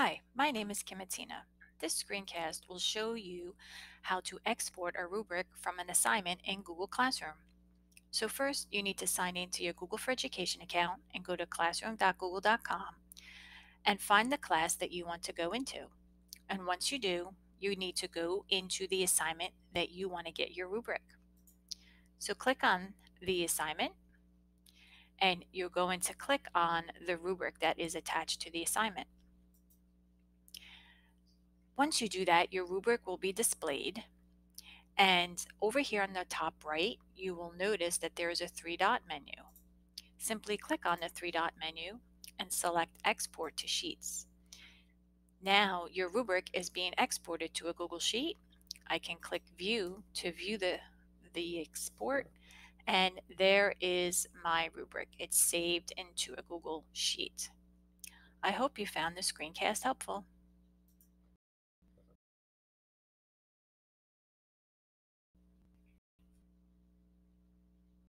Hi, my name is Kim Mattina. This screencast will show you how to export a rubric from an assignment in Google Classroom. So first, you need to sign in to your Google for Education account and go to classroom.google.com and find the class that you want to go into. And once you do, you need to go into the assignment that you want to get your rubric. So click on the assignment and you're going to click on the rubric that is attached to the assignment. Once you do that, your rubric will be displayed. And over here on the top right, you will notice that there is a three dot menu. Simply click on the three dot menu and select Export to Sheets. Now your rubric is being exported to a Google Sheet. I can click View to view the, the export and there is my rubric. It's saved into a Google Sheet. I hope you found this screencast helpful.